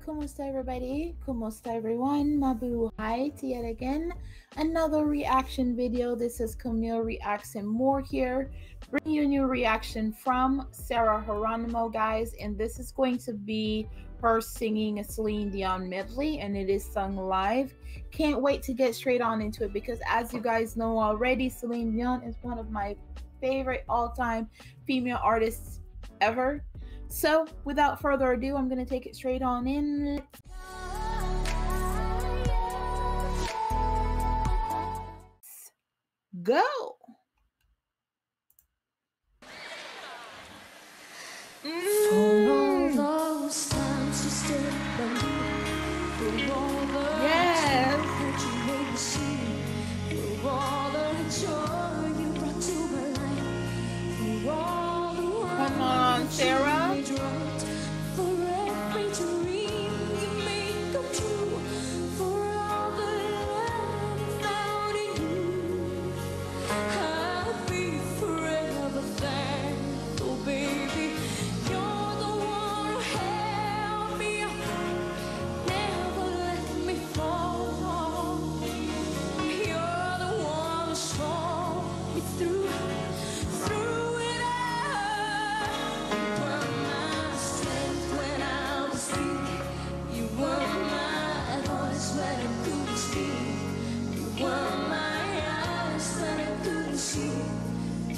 Kumusta everybody? Kumusta everyone? Mabuhay to yet again. Another reaction video. This is Camille Reacts and More here. Bring you a new reaction from Sarah Geronimo, guys. And this is going to be her singing a Celine Dion medley and it is sung live. Can't wait to get straight on into it because as you guys know already, Celine Dion is one of my favorite all-time female artists ever so, without further ado, I'm going to take it straight on in. Let's go. Mm.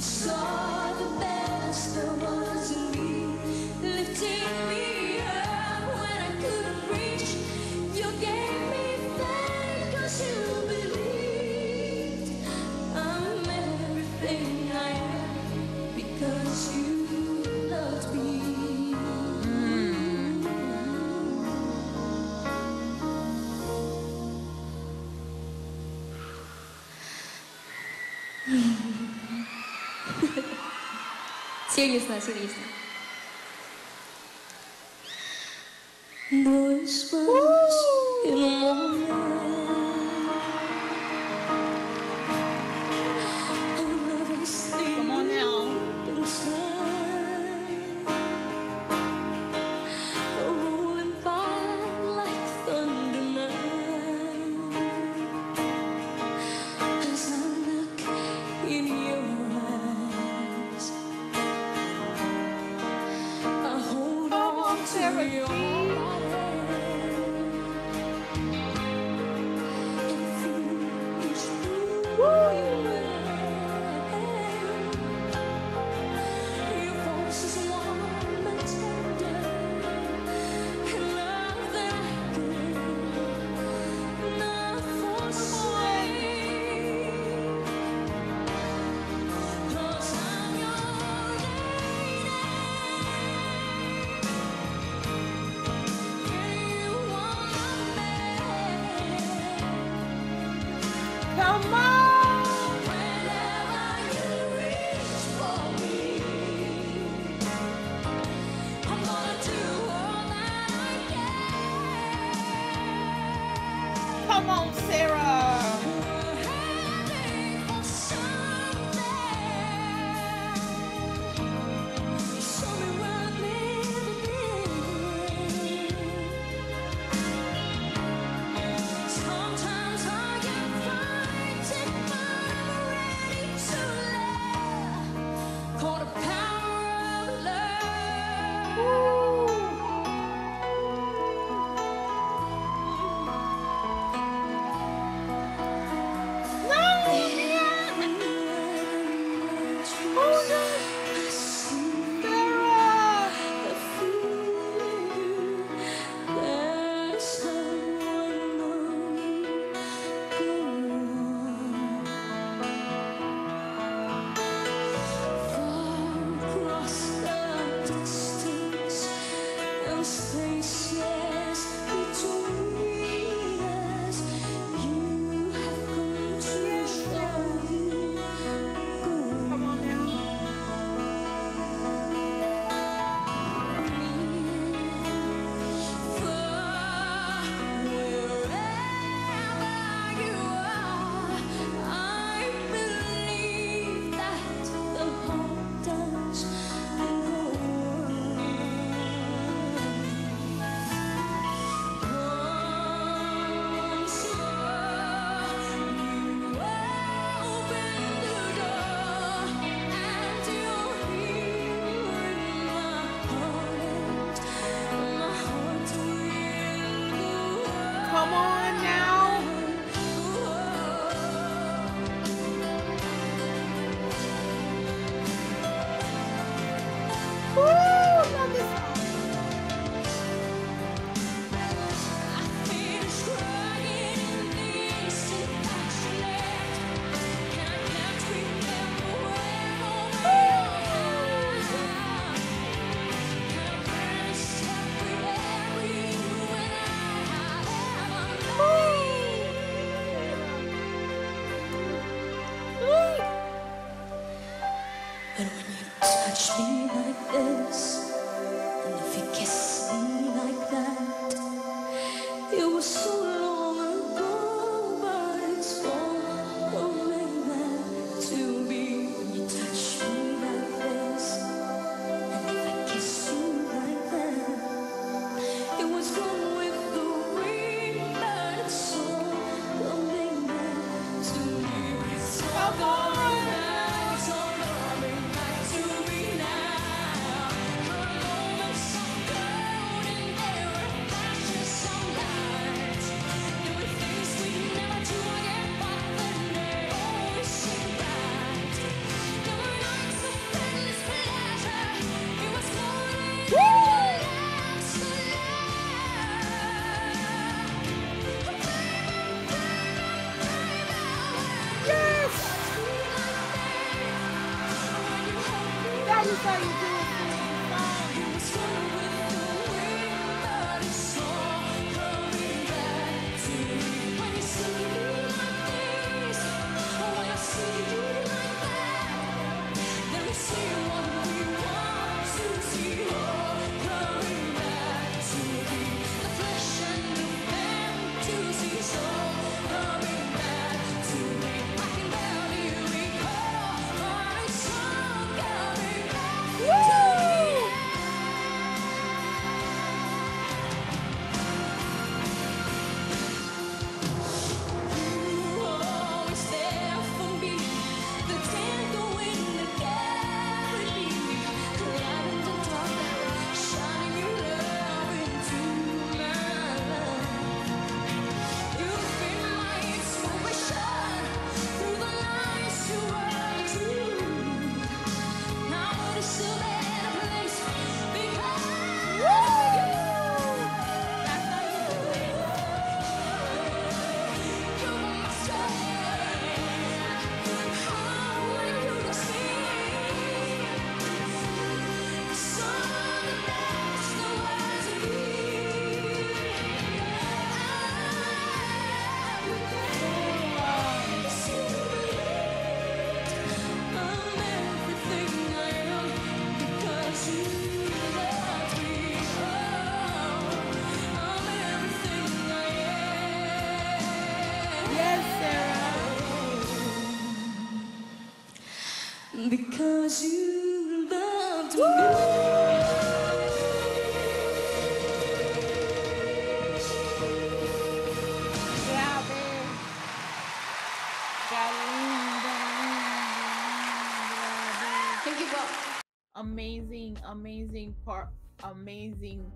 saw the best of This was in the morning. Come like this, and if you kiss me like that, it was so. That amazing, part, amazing.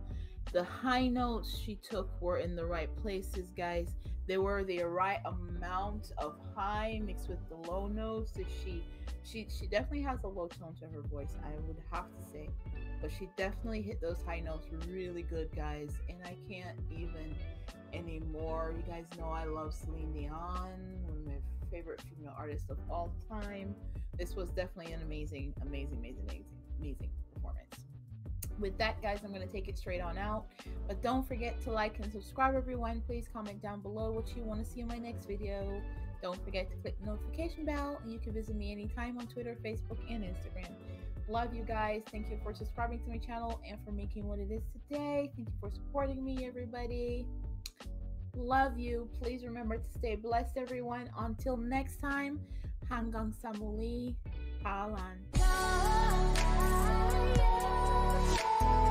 The high notes she took were in the right places, guys. They were the right amount of high mixed with the low notes. That she, she, she definitely has a low tone to her voice. I would have to say, but she definitely hit those high notes really good, guys. And I can't even anymore. You guys know I love Celine Dion, one of my favorite female artists of all time. This was definitely an amazing, amazing, amazing, amazing, amazing performance. With that, guys, I'm going to take it straight on out. But don't forget to like and subscribe, everyone. Please comment down below what you want to see in my next video. Don't forget to click the notification bell, and you can visit me anytime on Twitter, Facebook, and Instagram. Love you guys. Thank you for subscribing to my channel and for making what it is today. Thank you for supporting me, everybody. Love you. Please remember to stay blessed, everyone. Until next time, hanggang sa muli. Paalam. Love, love, love.